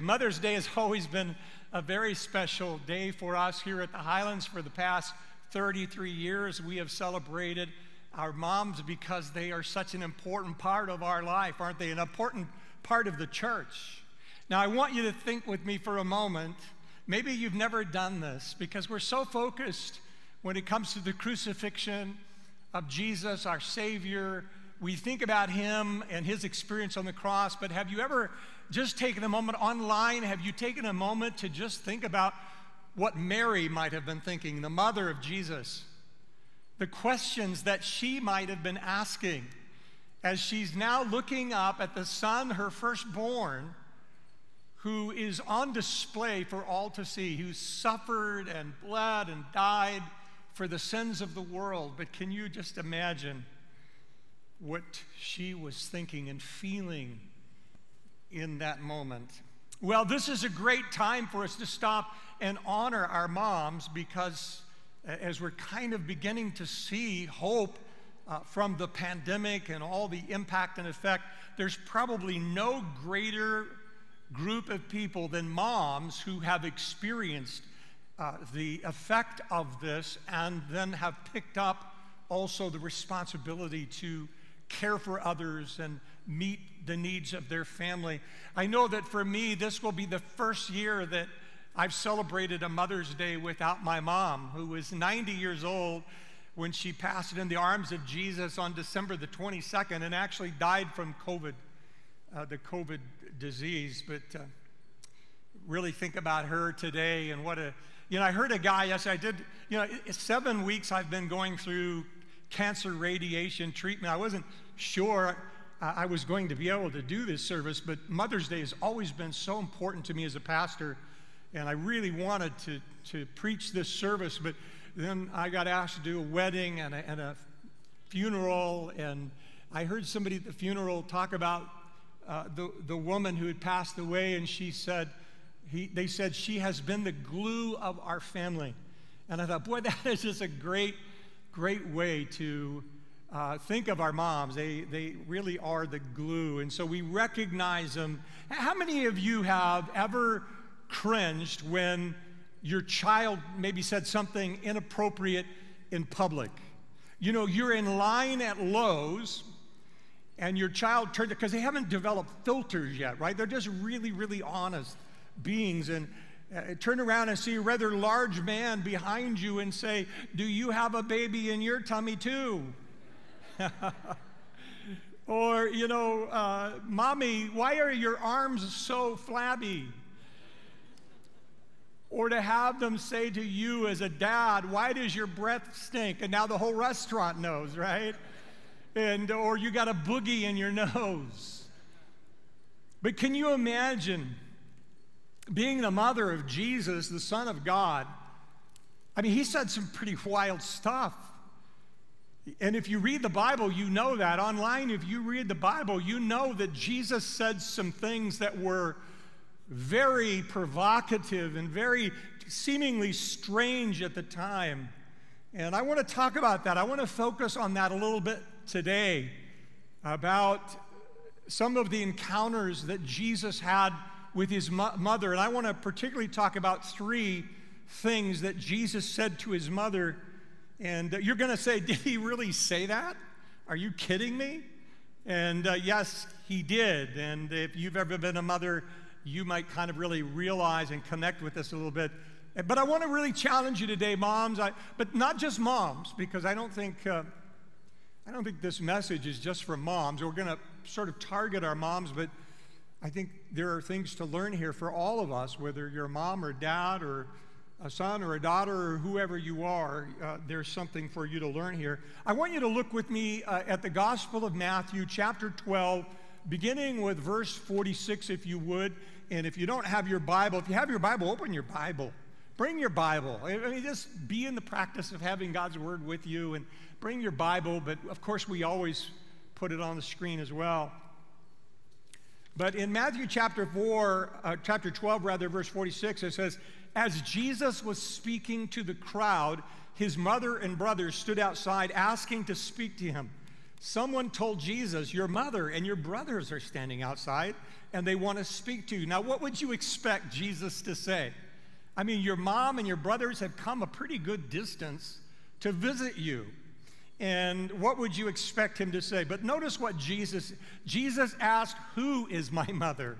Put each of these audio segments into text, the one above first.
Mother's Day has always been a very special day for us here at the Highlands. For the past 33 years, we have celebrated our moms because they are such an important part of our life, aren't they? An important part of the church. Now, I want you to think with me for a moment. Maybe you've never done this because we're so focused when it comes to the crucifixion of Jesus, our Savior. We think about him and his experience on the cross, but have you ever just taken a moment online? Have you taken a moment to just think about what Mary might have been thinking, the mother of Jesus? The questions that she might have been asking as she's now looking up at the son, her firstborn, who is on display for all to see, who suffered and bled and died for the sins of the world. But can you just imagine what she was thinking and feeling in that moment? Well, this is a great time for us to stop and honor our moms because as we're kind of beginning to see hope uh, from the pandemic and all the impact and effect, there's probably no greater group of people than moms who have experienced uh, the effect of this and then have picked up also the responsibility to care for others and meet the needs of their family. I know that for me, this will be the first year that I've celebrated a Mother's Day without my mom, who was 90 years old when she passed in the arms of Jesus on December the 22nd and actually died from COVID, uh, the COVID disease. But uh, really think about her today and what a you know, I heard a guy, yes, I did, you know, seven weeks I've been going through cancer radiation treatment. I wasn't sure I was going to be able to do this service, but Mother's Day has always been so important to me as a pastor, and I really wanted to, to preach this service, but then I got asked to do a wedding and a, and a funeral, and I heard somebody at the funeral talk about uh, the, the woman who had passed away, and she said, he, they said, She has been the glue of our family. And I thought, boy, that is just a great, great way to uh, think of our moms. They, they really are the glue. And so we recognize them. How many of you have ever cringed when your child maybe said something inappropriate in public? You know, you're in line at Lowe's and your child turned, because they haven't developed filters yet, right? They're just really, really honest beings and uh, turn around and see a rather large man behind you and say, Do you have a baby in your tummy too? or, you know, uh, Mommy, why are your arms so flabby? Or to have them say to you as a dad, Why does your breath stink? And now the whole restaurant knows, right? And, or you got a boogie in your nose. But can you imagine? Being the mother of Jesus, the Son of God, I mean, he said some pretty wild stuff. And if you read the Bible, you know that. Online, if you read the Bible, you know that Jesus said some things that were very provocative and very seemingly strange at the time. And I want to talk about that. I want to focus on that a little bit today about some of the encounters that Jesus had with his mo- mother. And I want to particularly talk about three things that Jesus said to his mother. And uh, you're going to say, Did he really say that? Are you kidding me? And uh, yes, he did. And if you've ever been a mother, you might kind of really realize and connect with this a little bit. But I want to really challenge you today, moms, I, but not just moms, because I don't think. Uh, I don't think this message is just for moms. We're going to sort of target our moms, but I think there are things to learn here for all of us, whether you're a mom or dad or a son or a daughter or whoever you are, uh, there's something for you to learn here. I want you to look with me uh, at the Gospel of Matthew, chapter 12, beginning with verse 46, if you would. And if you don't have your Bible, if you have your Bible, open your Bible. Bring your Bible. I mean, just be in the practice of having God's Word with you and bring your Bible, but of course, we always put it on the screen as well. But in Matthew chapter 4, uh, chapter 12, rather, verse 46, it says, As Jesus was speaking to the crowd, his mother and brothers stood outside asking to speak to him. Someone told Jesus, Your mother and your brothers are standing outside and they want to speak to you. Now, what would you expect Jesus to say? I mean, your mom and your brothers have come a pretty good distance to visit you. And what would you expect him to say? But notice what Jesus Jesus asked, "Who is my mother?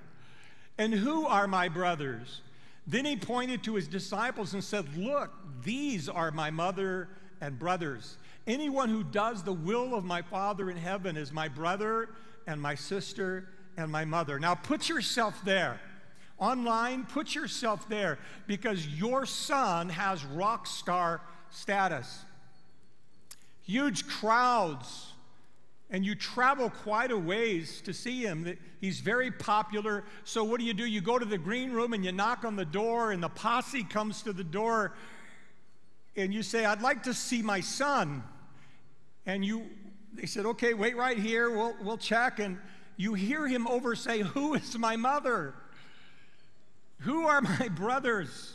And who are my brothers?" Then he pointed to his disciples and said, "Look, these are my mother and brothers. Anyone who does the will of my Father in heaven is my brother and my sister and my mother." Now put yourself there. Online, put yourself there because your son has rock star status huge crowds, and you travel quite a ways to see him. He's very popular. So, what do you do? You go to the green room and you knock on the door, and the posse comes to the door, and you say, I'd like to see my son. And you, they said, okay, wait right here, we'll, we'll check. And you hear him over say, Who is my mother? Who are my brothers?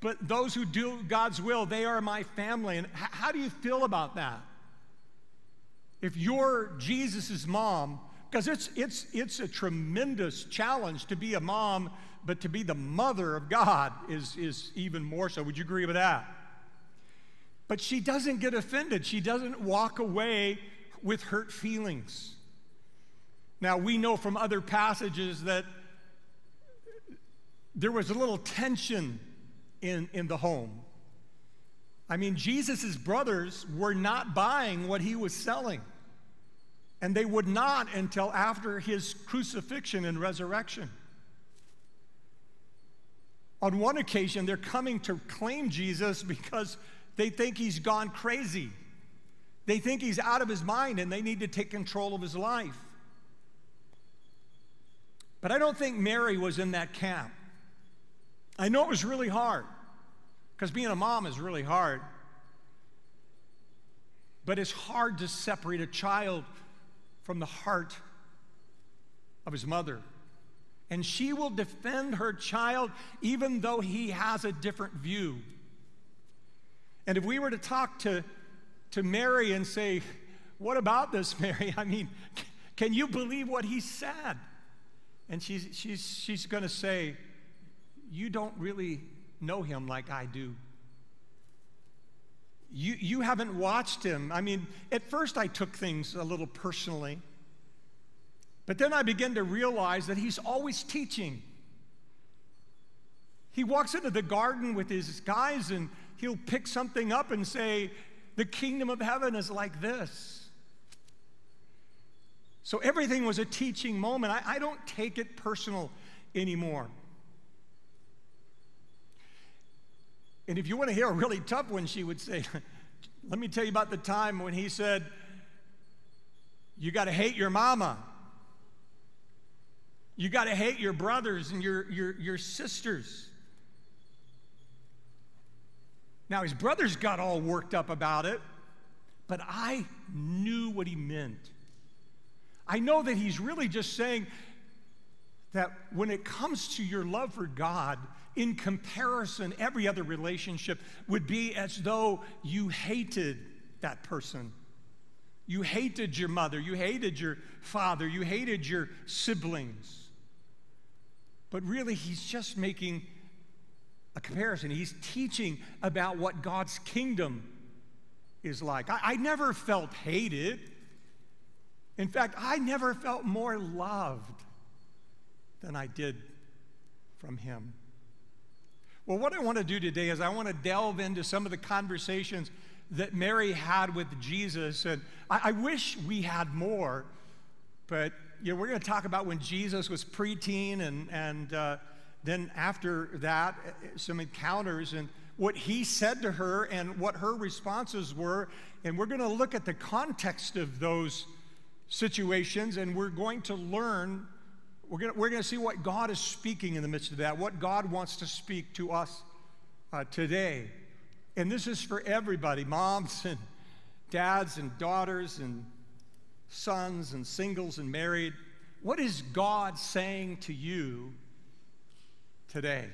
But those who do God's will, they are my family. And how do you feel about that? If you're Jesus' mom, because it's, it's, it's a tremendous challenge to be a mom, but to be the mother of God is, is even more so. Would you agree with that? But she doesn't get offended. She doesn't walk away with hurt feelings. Now, we know from other passages that there was a little tension in, in the home. I mean, Jesus' brothers were not buying what he was selling. And they would not until after his crucifixion and resurrection. On one occasion, they're coming to claim Jesus because they think he's gone crazy. They think he's out of his mind and they need to take control of his life. But I don't think Mary was in that camp. I know it was really hard because being a mom is really hard. But it's hard to separate a child from the heart of his mother. And she will defend her child even though he has a different view. And if we were to talk to, to Mary and say, What about this, Mary? I mean, can you believe what he said? And she's, she's, she's going to say, You don't really know him like I do. You, you haven't watched him. I mean, at first I took things a little personally, but then I began to realize that he's always teaching. He walks into the garden with his guys and he'll pick something up and say, The kingdom of heaven is like this. So everything was a teaching moment. I, I don't take it personal anymore. And if you want to hear a really tough one, she would say, Let me tell you about the time when he said, You got to hate your mama. You got to hate your brothers and your, your, your sisters. Now, his brothers got all worked up about it, but I knew what he meant. I know that he's really just saying that when it comes to your love for God, in comparison, every other relationship would be as though you hated that person. You hated your mother, you hated your father, you hated your siblings. But really, he's just making a comparison. He's teaching about what God's kingdom is like. I, I never felt hated. In fact, I never felt more loved than I did from him. Well, what I want to do today is I want to delve into some of the conversations that Mary had with Jesus. And I, I wish we had more, but you know, we're going to talk about when Jesus was preteen and, and uh, then after that, uh, some encounters and what he said to her and what her responses were. And we're going to look at the context of those situations and we're going to learn we're going we're to see what God is speaking in the midst of that, what God wants to speak to us uh, today. And this is for everybody moms and dads and daughters and sons and singles and married. What is God saying to you today?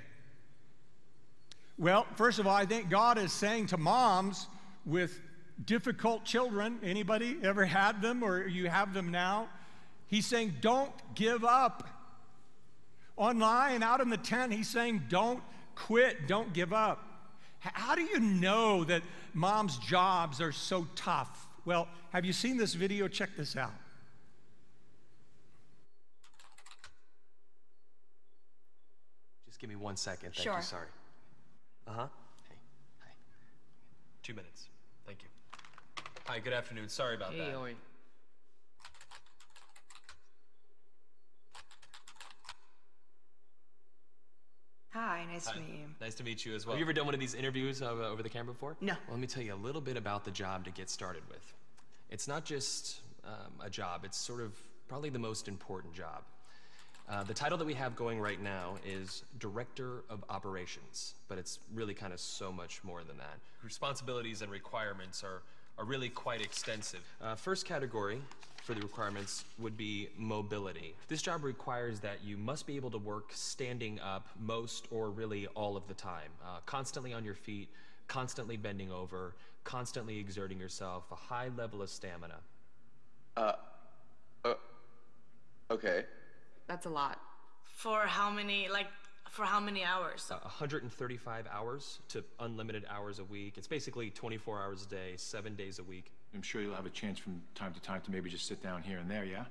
Well, first of all, I think God is saying to moms with difficult children. Anybody ever had them or you have them now? He's saying, don't give up. Online, out in the tent, he's saying, don't quit, don't give up. How do you know that mom's jobs are so tough? Well, have you seen this video? Check this out. Just give me one second. Thank Sure. you. Sorry. Uh huh. Hey. Hi. Two minutes. Thank you. Hi. Good afternoon. Sorry about that. oi. Hi, nice Hi. to meet you. Nice to meet you as well. Have you ever done one of these interviews uh, over the camera before? No. Well, let me tell you a little bit about the job to get started with. It's not just um, a job, it's sort of probably the most important job. Uh, the title that we have going right now is Director of Operations, but it's really kind of so much more than that. Responsibilities and requirements are, are really quite extensive. Uh, first category for the requirements would be mobility. This job requires that you must be able to work standing up most or really all of the time, uh, constantly on your feet, constantly bending over, constantly exerting yourself, a high level of stamina. Uh, uh okay. That's a lot. For how many, like, for how many hours? Uh, 135 hours to unlimited hours a week. It's basically 24 hours a day, seven days a week. I'm sure you'll have a chance from time to time to maybe just sit down here and there, yeah?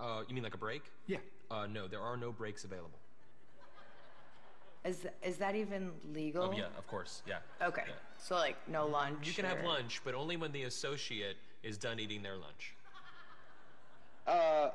Uh, you mean like a break? Yeah. Uh, no, there are no breaks available. Is th- is that even legal? Oh, yeah, of course, yeah. Okay. Yeah. So like no lunch. You can have lunch, but only when the associate is done eating their lunch. Uh,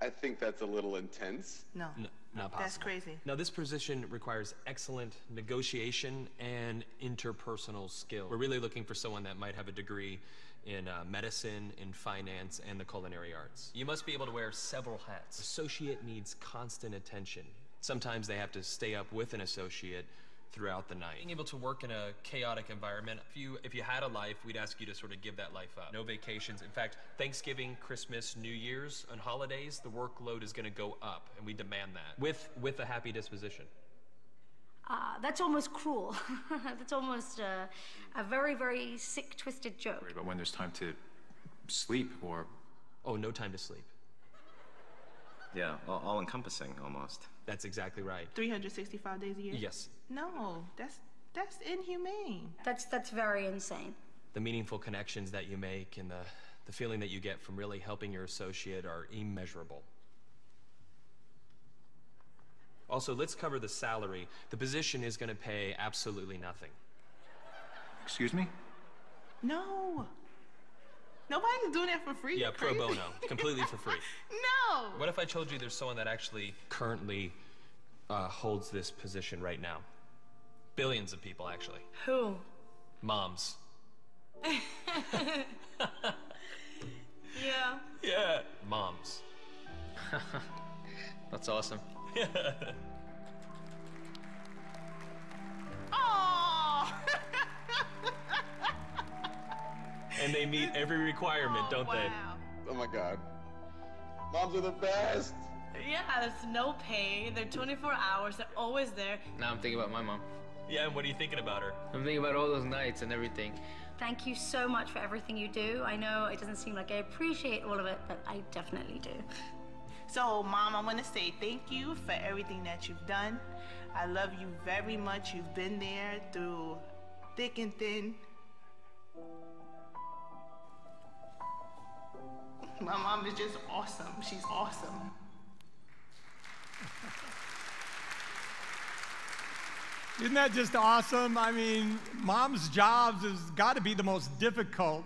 I think that's a little intense. No. N- not possible. That's crazy. Now, this position requires excellent negotiation and interpersonal skill. We're really looking for someone that might have a degree in uh, medicine, in finance, and the culinary arts. You must be able to wear several hats. Associate needs constant attention. Sometimes they have to stay up with an associate throughout the night. Being able to work in a chaotic environment, if you if you had a life, we'd ask you to sort of give that life up. No vacations. In fact, Thanksgiving, Christmas, New Year's, and holidays, the workload is going to go up, and we demand that with with a happy disposition. Uh, that's almost cruel. that's almost uh, a very, very sick, twisted joke. Worry about when there's time to sleep or Oh, no time to sleep. Yeah, all, all encompassing almost. That's exactly right. 365 days a year? Yes. No, that's that's inhumane. That's that's very insane. The meaningful connections that you make and the, the feeling that you get from really helping your associate are immeasurable. Also, let's cover the salary. The position is going to pay absolutely nothing. excuse me? No. Nobody's doing that for free. Yeah, pro bono, completely for free. No. What if I told you there's someone that actually currently uh, holds this position right now? Billions of people, actually. Who? Moms. Yeah. Yeah. Moms. That's awesome. Oh. And they meet every requirement, Oh, don't they? Oh my god. Moms are the best. Yeah, there's no pay. They're 24 hours. They're always there. Now I'm thinking about my mom. Yeah, and what are you thinking about her? I'm thinking about all those nights and everything. Thank you so much for everything you do. I know it doesn't seem like I appreciate all of it, but I definitely do. So, Mom, I want to say thank you for everything that you've done. I love you very much. You've been there through thick and thin. My mom is just awesome. She's awesome. Isn't that just awesome? I mean, mom's jobs has got to be the most difficult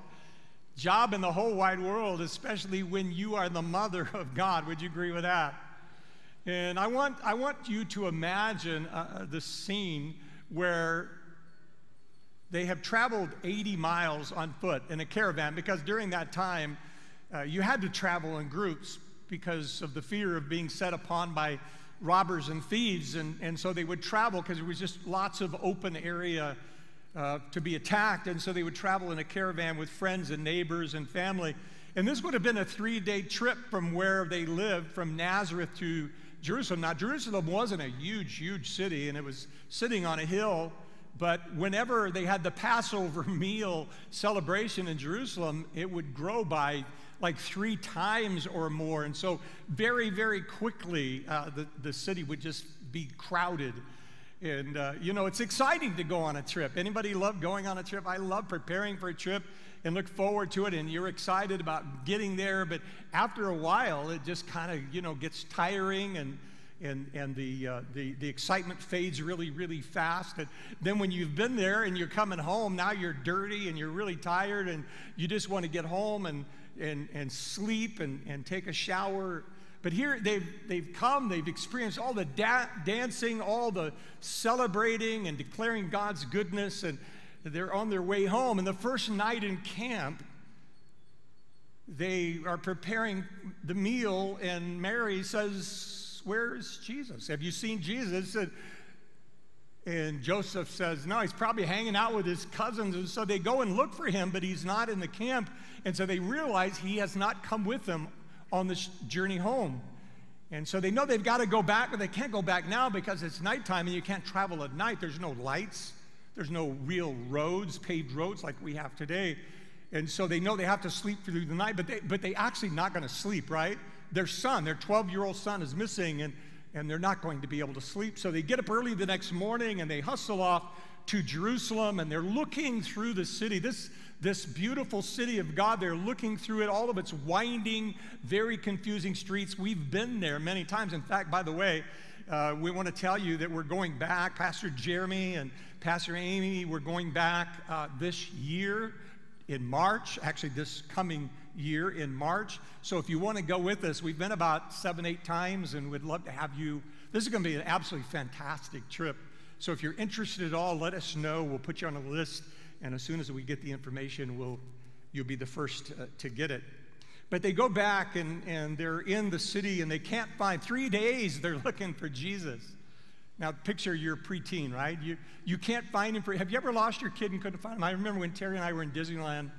job in the whole wide world, especially when you are the mother of God. Would you agree with that? And I want, I want you to imagine uh, the scene where they have traveled 80 miles on foot in a caravan because during that time uh, you had to travel in groups because of the fear of being set upon by robbers and thieves. And, and so they would travel because there was just lots of open area uh, to be attacked. And so they would travel in a caravan with friends and neighbors and family. And this would have been a three day trip from where they lived, from Nazareth to Jerusalem. Now, Jerusalem wasn't a huge, huge city, and it was sitting on a hill But whenever they had the Passover meal celebration in Jerusalem, it would grow by like three times or more. And so, very, very quickly, uh, the, the city would just be crowded. And, uh, you know, it's exciting to go on a trip. Anybody love going on a trip? I love preparing for a trip and look forward to it, and you're excited about getting there. But after a while, it just kind of, you know, gets tiring and and, and the, uh, the, the excitement fades really, really fast. And then when you've been there and you're coming home, now you're dirty and you're really tired and you just want to get home and, and, and sleep and, and take a shower. But here they've, they've come, they've experienced all the da- dancing, all the celebrating and declaring God's goodness, and they're on their way home. And the first night in camp, they are preparing the meal, and Mary says, Where's Jesus? Have you seen Jesus? And, and Joseph says, No, he's probably hanging out with his cousins. And so they go and look for him, but he's not in the camp. And so they realize he has not come with them on this journey home. And so they know they've got to go back, but they can't go back now because it's nighttime and you can't travel at night. There's no lights, there's no real roads, paved roads like we have today. And so they know they have to sleep through the night, but they, but they actually not going to sleep, right? their son, their 12 year old son, is missing, and, and they're not going to be able to sleep. So they get up early the next morning and they hustle off to Jerusalem and they're looking through the city. This, this beautiful city of God, they're looking through it, all of its winding, very confusing streets. We've been there many times. In fact, by the way, uh, we want to tell you that we're going back. Pastor Jeremy and Pastor Amy, we're going back uh, this year in March, actually, this coming year in March. So if you want to go with us, we've been about seven, eight times, and we'd love to have you. This is going to be an absolutely fantastic trip. So if you're interested at all, let us know. We'll put you on a list, and as soon as we get the information, we'll, you'll be the first uh, to get it. But they go back and, and they're in the city and they can't find, three days they're looking for Jesus. Now, picture your preteen, right? You, you can't find him. For, have you ever lost your kid and couldn't find him? I remember when Terry and I were in Disneyland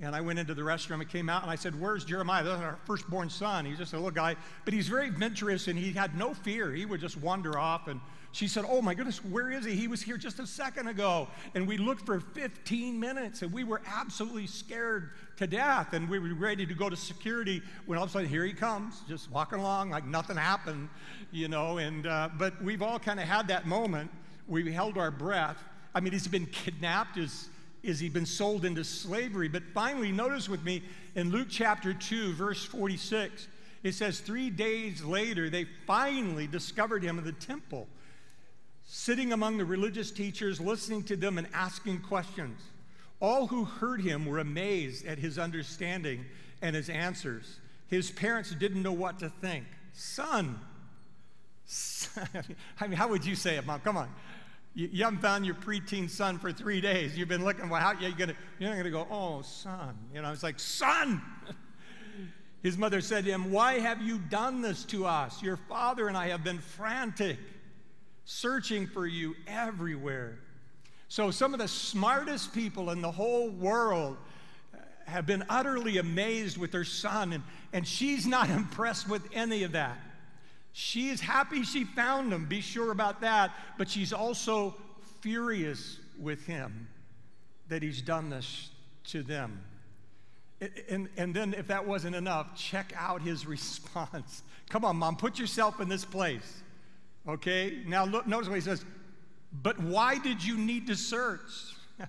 and I went into the restroom and came out and I said, Where's Jeremiah? That's our firstborn son. He's just a little guy, but he's very adventurous and he had no fear. He would just wander off. And she said, Oh my goodness, where is he? He was here just a second ago. And we looked for 15 minutes and we were absolutely scared to death. And we were ready to go to security when all of a sudden, here he comes, just walking along like nothing happened, you know. And, uh, but we've all kind of had that moment. We held our breath. I mean, he's been kidnapped. Is is he been sold into slavery. But finally, notice with me in Luke chapter 2, verse 46, it says, Three days later, they finally discovered him in the temple, sitting among the religious teachers, listening to them and asking questions. All who heard him were amazed at his understanding and his answers. His parents didn't know what to think. Son, son I mean, how would you say it, Mom? Come on. You, haven't found your preteen son for three days. You've been looking, well, how are you gonna, you're not gonna go, oh, son. You know, it's like, son! His mother said to him, Why have you done this to us? Your father and I have been frantic, searching for you everywhere. So, some of the smartest people in the whole world uh, have been utterly amazed with their son, and, and she's not impressed with any of that. She is happy she found him, be sure about that, but she's also furious with him that he's done this to them. And, and then, if that wasn't enough, check out his response. Come on, mom, put yourself in this place. Okay? Now, look, notice what he says. But why did you need to search?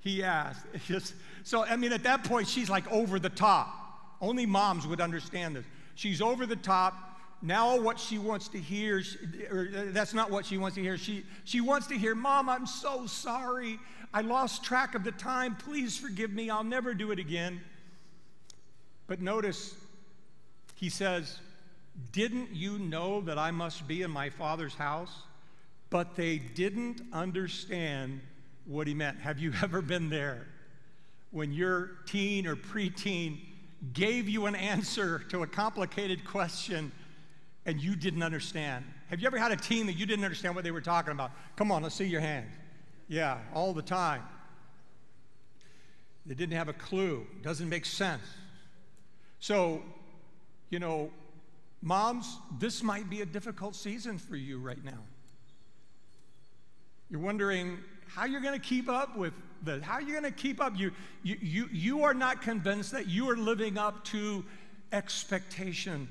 he asked. Just, so, I mean, at that point, she's like over the top. Only moms would understand this. She's over the top now what she wants to hear, uh, that's not what she wants to hear. She, she wants to hear, Mom, I'm so sorry. I lost track of the time. Please forgive me. I'll never do it again. But notice, he says, Didn't you know that I must be in my father's house? But they didn't understand what he meant. Have you ever been there? When your teen or preteen gave you an answer to a complicated question and you didn't understand? Have you ever had a team that you didn't understand what they were talking about? Come on, let's see your hands. Yeah, all the time. They didn't have a clue. Doesn't make sense. So, you know, moms, this might be a difficult season for you right now. You're wondering how you're going to keep up with this. How you're you going to keep up? You, you, you, you are not convinced that you are living up to expectation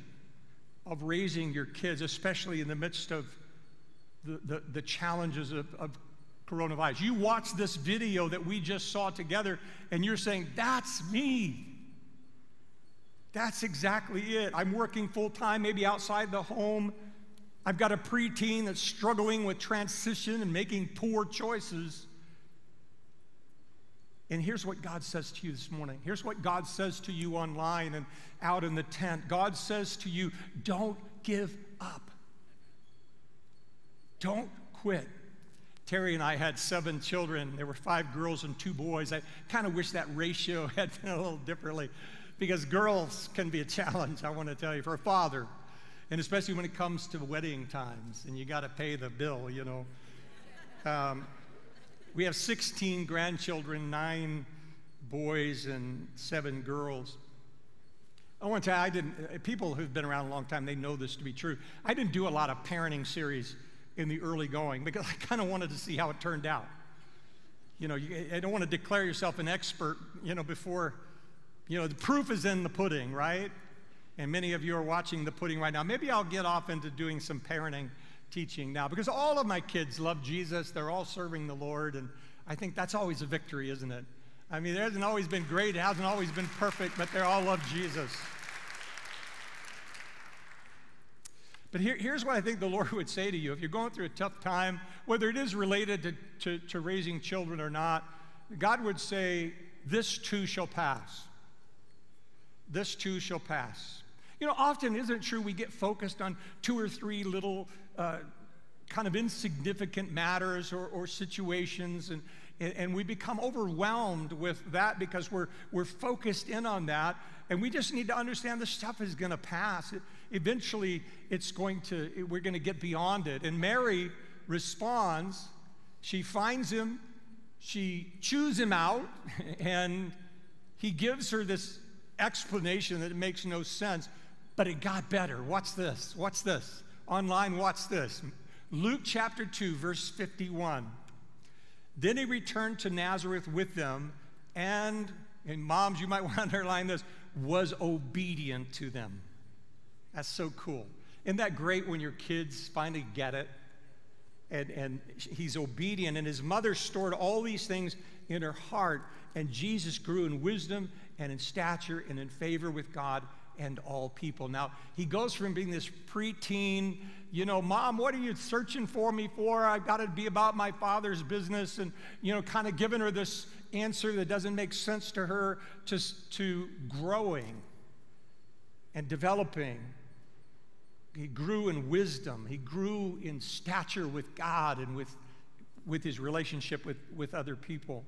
of raising your kids, especially in the midst of the, the, the challenges of, of coronavirus. You watch this video that we just saw together and you're saying, That's me. That's exactly it. I'm working full time, maybe outside the home. I've got a preteen that's struggling with transition and making poor choices. And here's what God says to you this morning. Here's what God says to you online and out in the tent. God says to you, don't give up. Don't quit. Terry and I had seven children. There were five girls and two boys. I kind of wish that ratio had been a little differently because girls can be a challenge, I want to tell you, for a father. And especially when it comes to wedding times and you got to pay the bill, you know. Um, we have 16 grandchildren, nine boys and seven girls. I want to tell you, I didn't, uh, people who've been around a long time, they know this to be true. I didn't do a lot of parenting series in the early going because I kind of wanted to see how it turned out. You know, you, I don't want to declare yourself an expert, you know, before, you know, the proof is in the pudding, right? And many of you are watching the pudding right now. Maybe I'll get off into doing some parenting teaching now because all of my kids love Jesus. They're all serving the Lord. And I think that's always a victory, isn't it? I mean, it hasn't always been great, it hasn't always been perfect, but they all love Jesus. But here, here's what I think the Lord would say to you. If you're going through a tough time, whether it is related to, to, to raising children or not, God would say, This too shall pass. This too shall pass. You know, often isn't it true we get focused on two or three little uh, kind of insignificant matters or, or situations, and, and we become overwhelmed with that because we're, we're focused in on that. And we just need to understand this stuff is going to pass. It, eventually, it's going to, we're going to get beyond it. And Mary responds. She finds him, she chews him out, and he gives her this explanation that makes no sense. But it got better. What's this? What's this? Online, watch this. Luke chapter 2, verse 51. Then he returned to Nazareth with them, and, and moms, you might want to underline this, was obedient to them. That's so cool. Isn't that great when your kids finally get it? And, and he's obedient, and his mother stored all these things in her heart, and Jesus grew in wisdom and in stature and in favor with God and all people. Now, he goes from being this preteen, you know, mom, what are you searching for me for? I've got to be about my father's business, and, you know, kind of giving her this answer that doesn't make sense to her, to, to growing and developing. He grew in wisdom, he grew in stature with God and with, with his relationship with, with other people.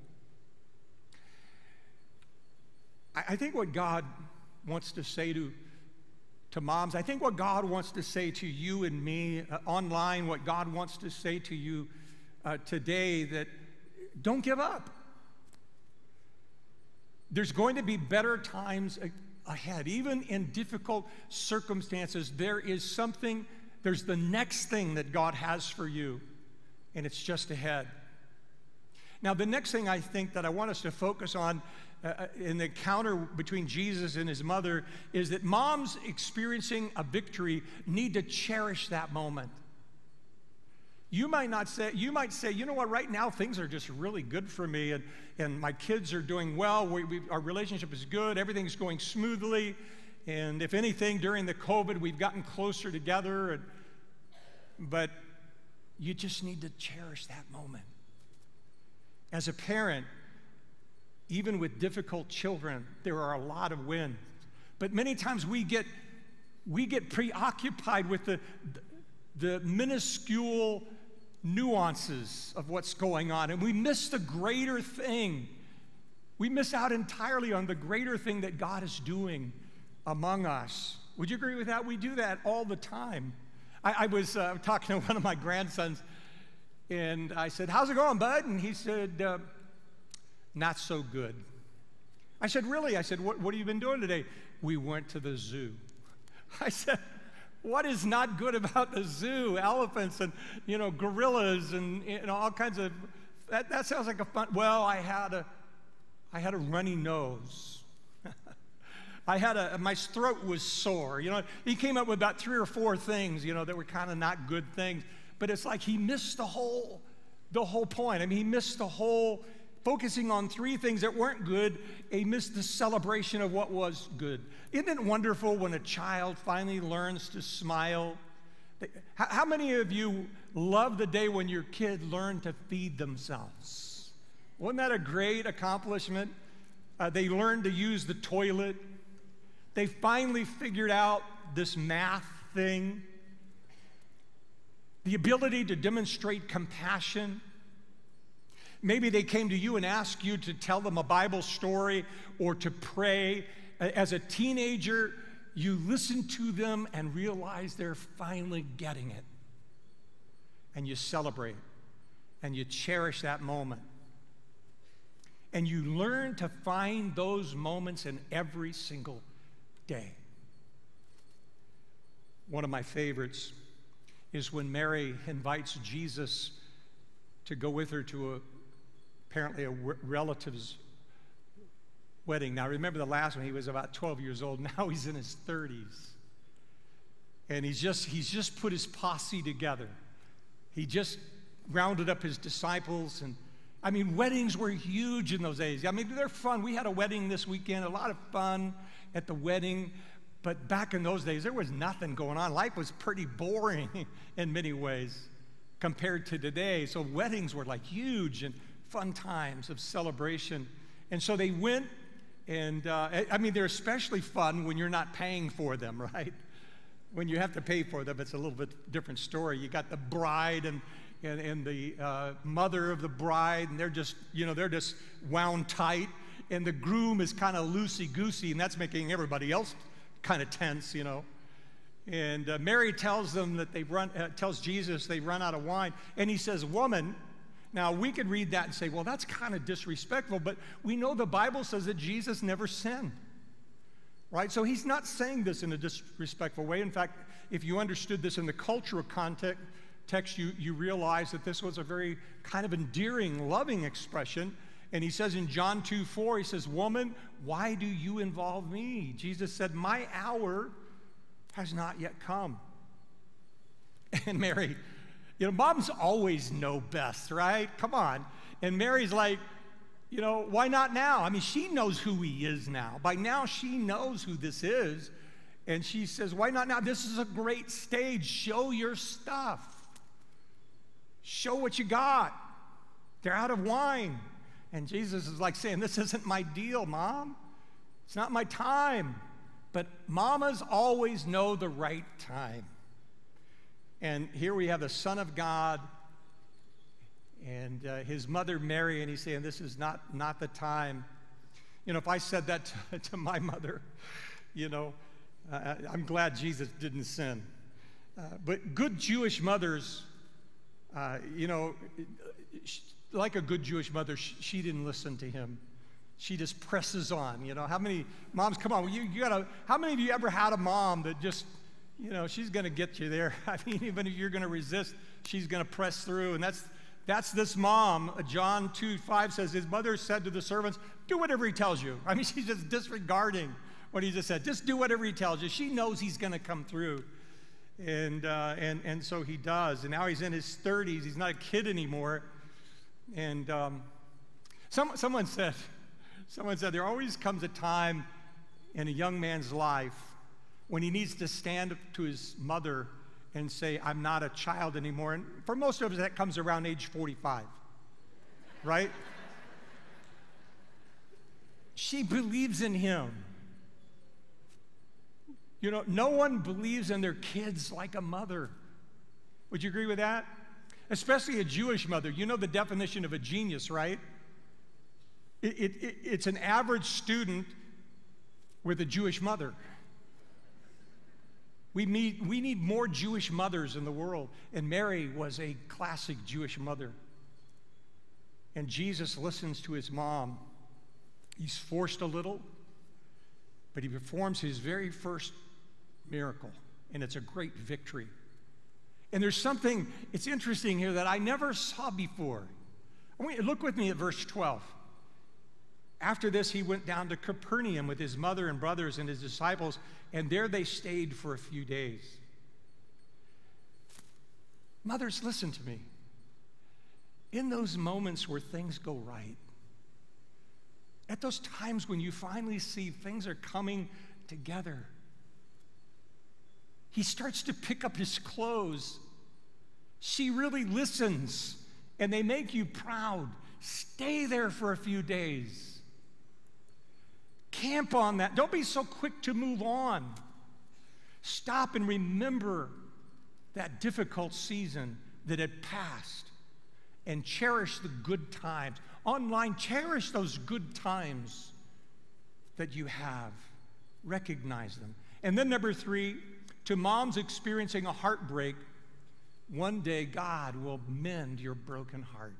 I, I think what God wants to say to, to moms. I think what God wants to say to you and me uh, online, what God wants to say to you uh, today, that don't give up. There's going to be better times ahead. Even in difficult circumstances, there is something, there's the next thing that God has for you, and it's just ahead. Now, the next thing I think that I want us to focus on uh, in the encounter between Jesus and his mother is that moms experiencing a victory need to cherish that moment. You might not say, you might say, you know what, right now things are just really good for me and, and my kids are doing well, we, we, our relationship is good, everything's going smoothly. And if anything, during the COVID, we've gotten closer together. And, but you just need to cherish that moment. As a parent, even with difficult children, there are a lot of wins. But many times we get, we get preoccupied with the, the minuscule nuances of what's going on, and we miss the greater thing. We miss out entirely on the greater thing that God is doing among us. Would you agree with that? We do that all the time. I, I was uh, talking to one of my grandsons, and I said, How's it going, bud? And he said, uh, not so good. I said, Really? I said, What, what have you been doing today? We went to the zoo. I said, what is not good about the zoo? Elephants and, you know, gorillas and, you know, all kinds of, that, that sounds like a fun, well, I had a, I had a runny nose. I had a, my throat was sore. You know, he came up with about three or four things, you know, that were kind of not good things. But it's like he missed the whole, the whole point. I mean, he missed the whole, focusing on three things that weren't good, he missed the celebration of what was good. Isn't it wonderful when a child finally learns to smile? How many of you love the day when your kid learned to feed themselves? Wasn't that a great accomplishment? Uh, they learned to use the toilet. They finally figured out this math thing. The ability to demonstrate compassion. Maybe they came to you and asked you to tell them a Bible story or to pray. As a teenager, you listen to them and realize they're finally getting it. And you celebrate and you cherish that moment. And you learn to find those moments in every single day. One of my favorites is when Mary invites Jesus to go with her to a, apparently a relative's wedding. Now, remember the last one, he was about 12 years old. Now he's in his 30s. And he's just, he's just put his posse together. He just rounded up his disciples. And I mean, weddings were huge in those days. I mean, they're fun. We had a wedding this weekend, a lot of fun at the wedding. But back in those days, there was nothing going on. Life was pretty boring in many ways compared to today. So weddings were like huge and fun times of celebration. And so they went, and uh, I mean, they're especially fun when you're not paying for them, right? When you have to pay for them, it's a little bit different story. You got the bride and and, and the uh, mother of the bride, and they're just, you know, they're just wound tight, and the groom is kind of loosey goosey, and that's making everybody else kind of tense, you know. And uh, Mary tells them that they run, uh, tells Jesus they run out of wine. And he says, Woman, now we could read that and say, well, that's kind of disrespectful, but we know the Bible says that Jesus never sinned. Right? So he's not saying this in a disrespectful way. In fact, if you understood this in the cultural context, text, you, you realize that this was a very kind of endearing, loving expression. And he says in John 2 4, he says, Woman, why do you involve me? Jesus said, My hour has not yet come. And Mary, you know, moms always know best, right? Come on. And Mary's like, you know, why not now? I mean, she knows who he is now. By now, she knows who this is. And she says, why not now? This is a great stage. Show your stuff. Show what you got. They're out of wine. And Jesus is like saying, This isn't my deal, mom. It's not my time. But mamas always know the right time. And here we have the Son of God and uh, his mother Mary, and he's saying, This is not, not the time. You know, if I said that to, to my mother, you know, uh, I'm glad Jesus didn't sin. Uh, but good Jewish mothers, uh, you know, like a good Jewish mother, she, she didn't listen to him she just presses on. You know, how many moms, come on, you, you gotta, how many of you ever had a mom that just, you know, she's gonna get you there? I mean, even if you're gonna resist, she's gonna press through. And that's, that's this mom. John 2 5 says, His mother said to the servants, Do whatever he tells you. I mean, she's just disregarding what he just said. Just do whatever he tells you. She knows he's gonna come through. And, uh, and, and so he does. And now he's in his 30s. He's not a kid anymore. And um, some, someone said, Someone said there always comes a time in a young man's life when he needs to stand up to his mother and say, I'm not a child anymore. And for most of us, that comes around age 45, right? she believes in him. You know, no one believes in their kids like a mother. Would you agree with that? Especially a Jewish mother. You know the definition of a genius, right? It, it, it's an average student with a Jewish mother. We need, we need more Jewish mothers in the world. And Mary was a classic Jewish mother. And Jesus listens to his mom. He's forced a little, but he performs his very first miracle and it's a great victory. And there's something, it's interesting here that I never saw before. I to look with me at verse 12. After this, he went down to Capernaum with his mother and brothers and his disciples, and there they stayed for a few days. Mothers, listen to me. In those moments where things go right, at those times when you finally see things are coming together, he starts to pick up his clothes. She really listens, and they make you proud. Stay there for a few days. Camp on that. Don't be so quick to move on. Stop and remember that difficult season that had passed and cherish the good times. Online, cherish those good times that you have. Recognize them. And then, number three, to moms experiencing a heartbreak, one day God will mend your broken heart.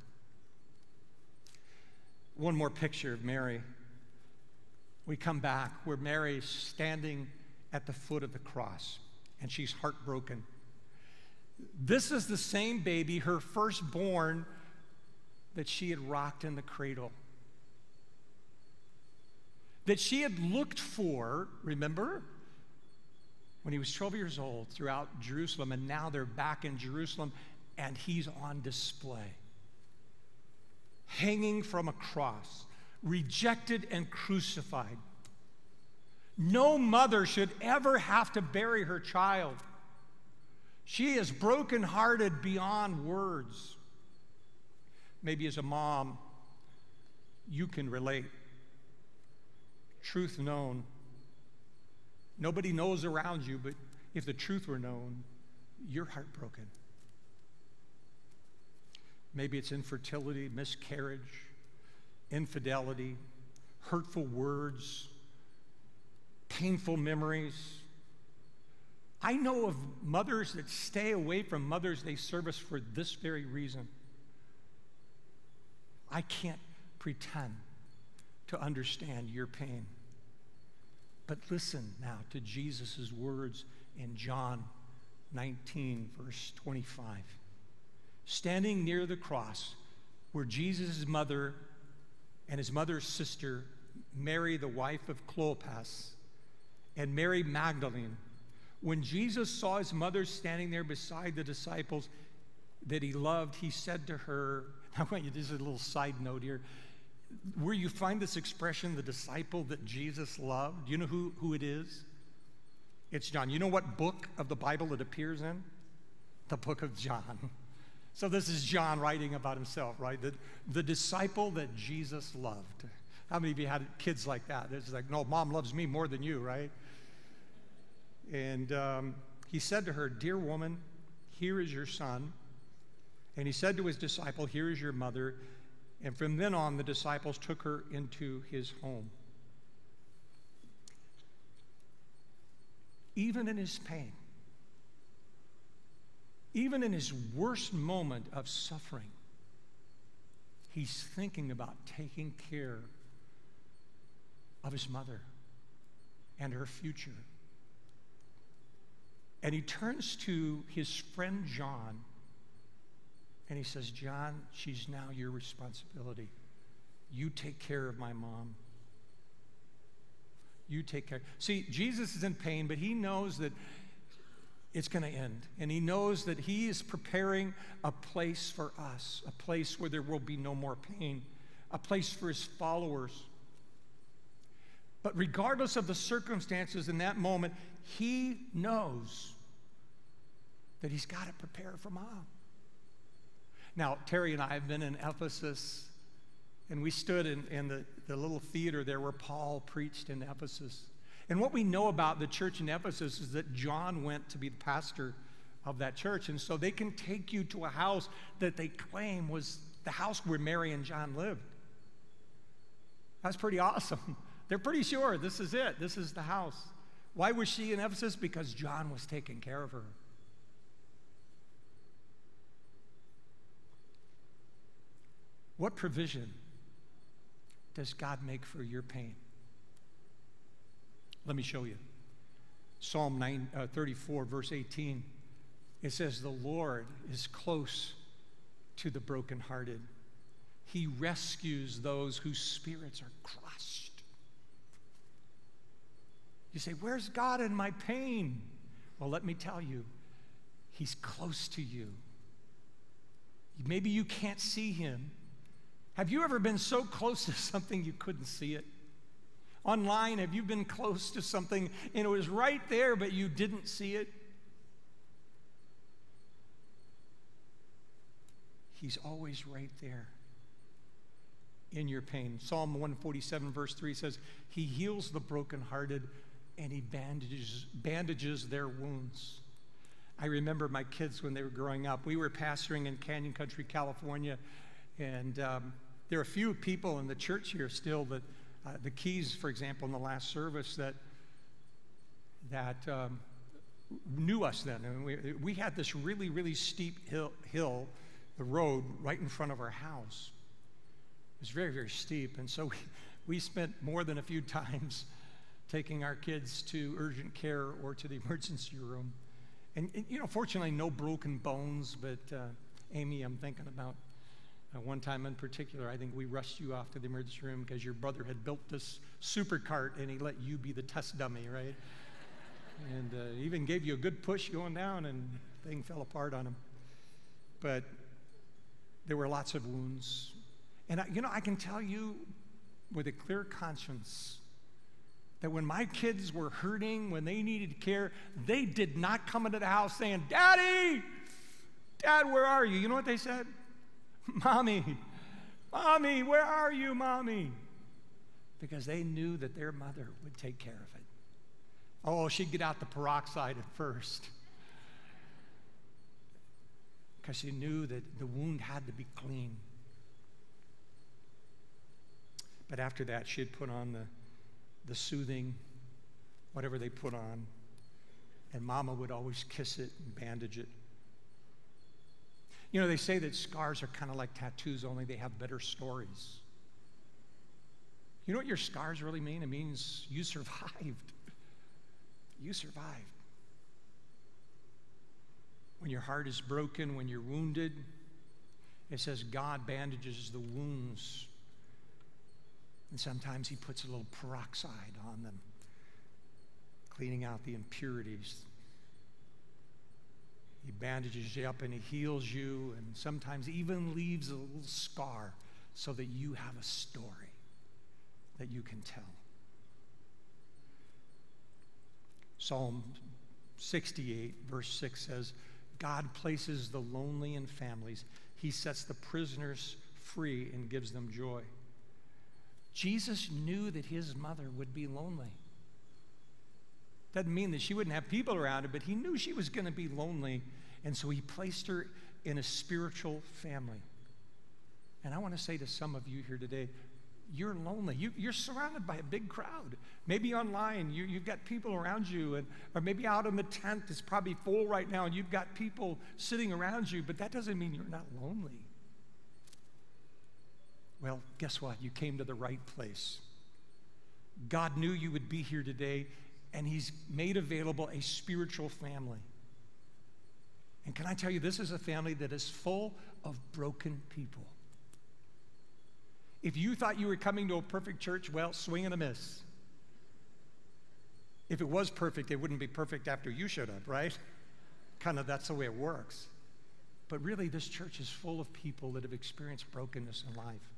One more picture of Mary. We come back where Mary's standing at the foot of the cross and she's heartbroken. This is the same baby, her firstborn, that she had rocked in the cradle. That she had looked for, remember? When he was 12 years old throughout Jerusalem, and now they're back in Jerusalem, and he's on display. Hanging from a cross, rejected and crucified. No mother should ever have to bury her child. She is brokenhearted beyond words. Maybe as a mom, you can relate. Truth known. Nobody knows around you, but if the truth were known, you're heartbroken. Maybe it's infertility, miscarriage, infidelity, hurtful words, painful memories. I know of mothers that stay away from mothers they service for this very reason. I can't pretend to understand your pain. But listen now to Jesus' words in John 19, verse 25. Standing near the cross were Jesus' mother and his mother's sister, Mary, the wife of Clopas, and Mary Magdalene. When Jesus saw his mother standing there beside the disciples that he loved, he said to her, I want you, this is a little side note here. Where you find this expression, the disciple that Jesus loved, you know who, who it is? It's John. You know what book of the Bible it appears in? The book of John. So this is John writing about himself, right? The, the disciple that Jesus loved. How many of you had kids like that? It's like, no, mom loves me more than you, right? And um, he said to her, Dear woman, here is your son. And he said to his disciple, Here is your mother. And from then on, the disciples took her into his home. Even in his pain, even in his worst moment of suffering, he's thinking about taking care of his mother and her future. And he turns to his friend John and he says, John, she's now your responsibility. You take care of my mom. You take care. See, Jesus is in pain, but he knows that it's going to end. And he knows that he is preparing a place for us, a place where there will be no more pain, a place for his followers. But regardless of the circumstances in that moment, he knows that he's got to prepare for mom. Now, Terry and I have been in Ephesus, and we stood in, in the, the little theater there where Paul preached in Ephesus. And what we know about the church in Ephesus is that John went to be the pastor of that church. And so they can take you to a house that they claim was the house where Mary and John lived. That's pretty awesome. They're pretty sure this is it, this is the house. Why was she in Ephesus? Because John was taking care of her. What provision does God make for your pain? Let me show you. Psalm 9, uh, 34, verse 18, it says, The Lord is close to the brokenhearted. He rescues those whose spirits are crushed. You say, Where's God in my pain? Well, let me tell you, He's close to you. Maybe you can't see Him. Have you ever been so close to something you couldn't see it? Online, have you been close to something and it was right there, but you didn't see it? He's always right there in your pain. Psalm 147, verse 3 says, He heals the brokenhearted and He bandages, bandages their wounds. I remember my kids when they were growing up. We were pastoring in Canyon Country, California, and um, there are a few people in the church here still that uh, the keys, for example, in the last service that that um, knew us then. And we, we had this really, really steep hill, hill, the road right in front of our house. It was very, very steep. And so we, we spent more than a few times taking our kids to urgent care or to the emergency room. And, and you know, fortunately, no broken bones, but uh, Amy, I'm thinking about uh, one time in particular, I think we rushed you off to the emergency room because your brother had built this super cart and he let you be the test dummy, right? and uh, even gave you a good push going down, and thing fell apart on him. But there were lots of wounds. And, I, you know, I can tell you with a clear conscience that when my kids were hurting, when they needed care, they did not come into the house saying, Daddy, Dad, where are you? You know what they said? Mommy, Mommy, where are you, Mommy? Because they knew that their mother would take care of it. Oh, she'd get out the peroxide at first. Because she knew that the wound had to be clean. But after that, she'd put on the, the soothing, whatever they put on. And mama would always kiss it and bandage it. You know, they say that scars are kind of like tattoos, only they have better stories. You know what your scars really mean? It means you survived. You survived. When your heart is broken, when you're wounded, it says God bandages the wounds. And sometimes He puts a little peroxide on them, cleaning out the impurities, he bandages you up and he heals you and sometimes even leaves a little scar so that you have a story that you can tell. Psalm 68, verse 6 says, God places the lonely in families. He sets the prisoners free and gives them joy. Jesus knew that his mother would be lonely. Doesn't mean that she wouldn't have people around her, but he knew she was going to be lonely. And so he placed her in a spiritual family. And I want to say to some of you here today, you're lonely. You, are surrounded by a big crowd. Maybe online, you, have got people around you, and, or maybe out in the tent it's probably full right now, and you've got people sitting around you, but that doesn't mean you're not lonely. Well, guess what? You came to the right place. God knew you would be here today, and He's made available a spiritual family. And can I tell you, this is a family that is full of broken people. If you thought you were coming to a perfect church, well, swing and a miss. If it was perfect, it wouldn't be perfect after you showed up, right? Kind of that's the way it works. But really, this church is full of people that have experienced brokenness in life.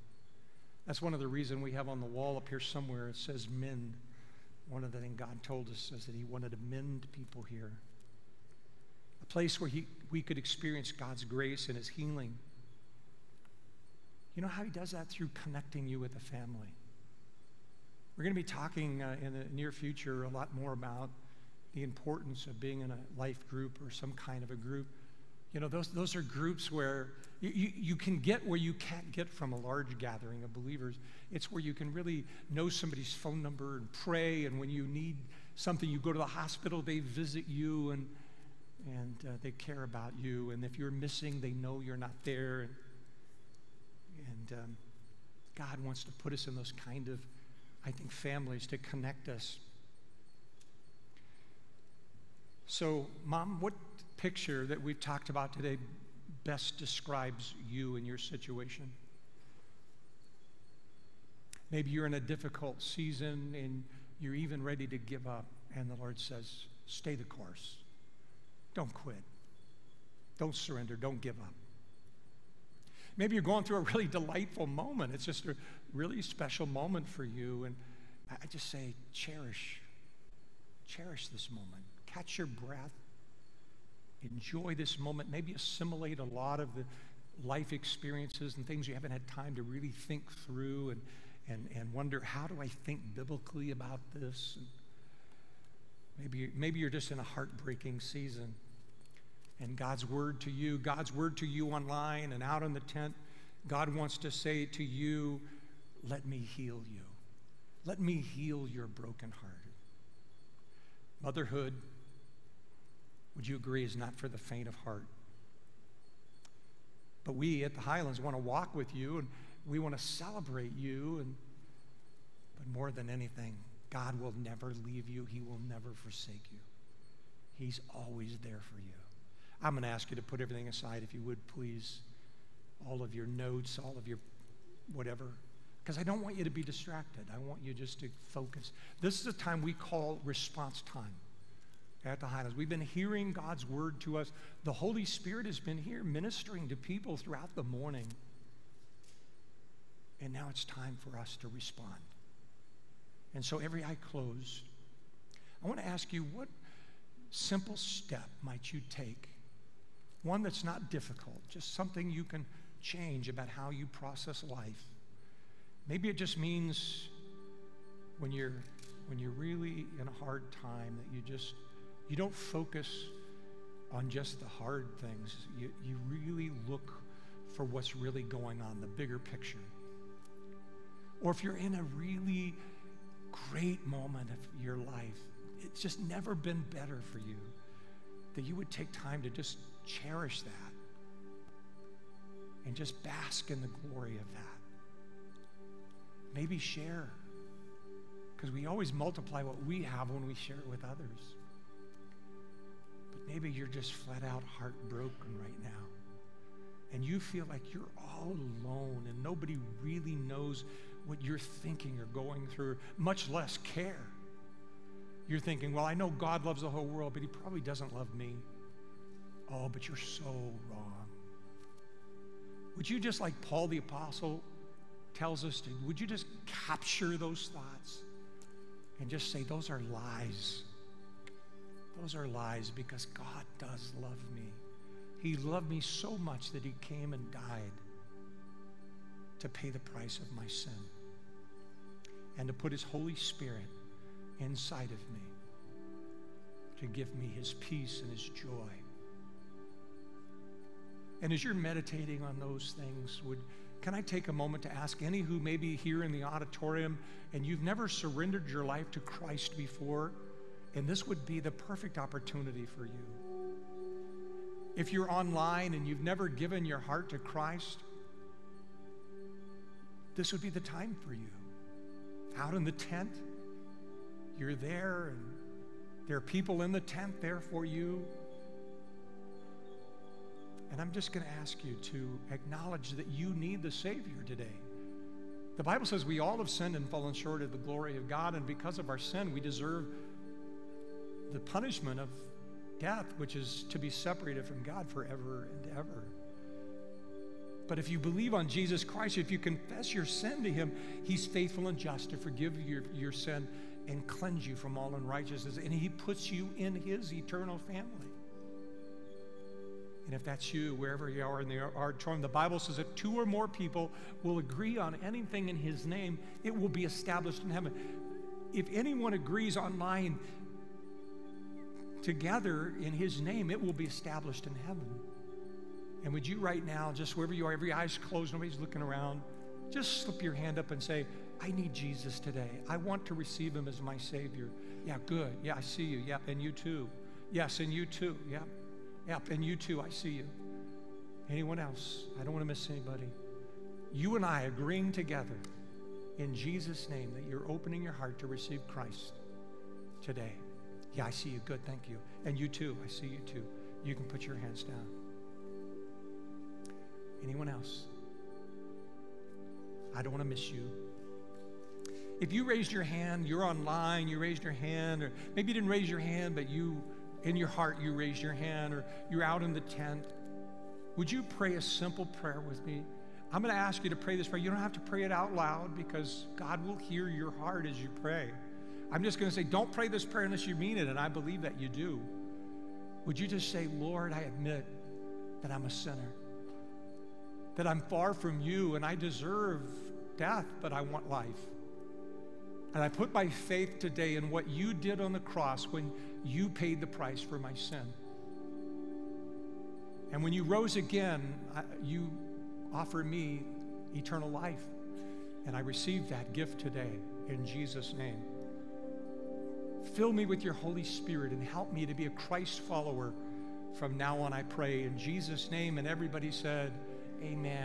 That's one of the reasons we have on the wall up here somewhere, it says mend. One of the things God told us is that He wanted to mend people here. A place where he, we could experience God's grace and His healing. You know how He does that? Through connecting you with a family. We're going to be talking uh, in the near future a lot more about the importance of being in a life group or some kind of a group. You know, those, those are groups where you, you, you, can get where you can't get from a large gathering of believers. It's where you can really know somebody's phone number and pray, and when you need something, you go to the hospital, they visit you and, and uh, they care about you. And if you're missing, they know you're not there. And, and um, God wants to put us in those kind of, I think, families to connect us. So, Mom, what picture that we've talked about today best describes you and your situation? Maybe you're in a difficult season and you're even ready to give up, and the Lord says, Stay the course. Don't quit. Don't surrender. Don't give up. Maybe you're going through a really delightful moment. It's just a really special moment for you. And I just say, cherish, cherish this moment. Catch your breath. Enjoy this moment. Maybe assimilate a lot of the life experiences and things you haven't had time to really think through and, and, and wonder, how do I think biblically about this? And maybe, maybe you're just in a heartbreaking season and God's word to you, God's word to you online and out in the tent, God wants to say to you, let me heal you. Let me heal your broken heart. Motherhood, would you agree, is not for the faint of heart. But we at the Highlands want to walk with you and we want to celebrate you. And, but more than anything, God will never leave you, He will never forsake you. He's always there for you. I'm going to ask you to put everything aside, if you would, please. All of your notes, all of your whatever. Because I don't want you to be distracted. I want you just to focus. This is a time we call response time at the Highlands. We've been hearing God's word to us. The Holy Spirit has been here ministering to people throughout the morning. And now it's time for us to respond. And so, every eye closed, I want to ask you what simple step might you take one that's not difficult, just something you can change about how you process life. Maybe it just means when you're when you're really in a hard time that you just you don't focus on just the hard things. You, you really look for what's really going on, the bigger picture. Or if you're in a really great moment of your life, it's just never been better for you, that you would take time to just cherish that and just bask in the glory of that. Maybe share, because we always multiply what we have when we share it with others. Maybe you're just flat out heartbroken right now. And you feel like you're all alone and nobody really knows what you're thinking or going through, much less care. You're thinking, well, I know God loves the whole world, but He probably doesn't love me. Oh, but you're so wrong. Would you just, like Paul the Apostle tells us to, would you just capture those thoughts and just say, those are lies? Those are lies because God does love me. He loved me so much that He came and died to pay the price of my sin and to put His Holy Spirit inside of me to give me His peace and His joy. And as you're meditating on those things, would can I take a moment to ask any who may be here in the auditorium and you've never surrendered your life to Christ before, and this would be the perfect opportunity for you. If you're online and you've never given your heart to Christ, this would be the time for you. Out in the tent, you're there, and there are people in the tent there for you. And I'm just going to ask you to acknowledge that you need the Savior today. The Bible says we all have sinned and fallen short of the glory of God, and because of our sin, we deserve the punishment of death, which is to be separated from God forever and ever. But if you believe on Jesus Christ, if you confess your sin to Him, He's faithful and just to forgive your, your sin and cleanse you from all unrighteousness. And He puts you in His eternal family. And if that's you, wherever you are in the auditorium, the Bible says that two or more people will agree on anything in His name, it will be established in heaven. If anyone agrees online together in His name, it will be established in heaven. And would you right now, just wherever you are, every eye's closed, nobody's looking around, just slip your hand up and say, I need Jesus today. I want to receive Him as my Savior. Yeah, good. Yeah, I see you. Yeah, and you too. Yes, and you too. Yeah. Yep, and you too, I see you. Anyone else? I don't want to miss anybody. You and I agreeing together in Jesus' name that you're opening your heart to receive Christ today. Yeah, I see you. Good, thank you. And you too. I see you too. You can put your hands down. Anyone else? I don't want to miss you. If you raised your hand, you're online, you raised your hand, or maybe you didn't raise your hand, but you, in your heart, you raised your hand, or you're out in the tent. Would you pray a simple prayer with me? I'm going to ask you to pray this prayer. You don't have to pray it out loud because God will hear your heart as you pray. I'm just going to say, don't pray this prayer unless you mean it, and I believe that you do. Would you just say, Lord, I admit that I'm a sinner, that I'm far from you, and I deserve death, but I want life. And I put my faith today in what you did on the cross when you paid the price for my sin. And when you rose again, you offered me eternal life. And I received that gift today in Jesus' name. Fill me with your Holy Spirit and help me to be a Christ follower from now on, I pray. In Jesus' name. And everybody said, Amen.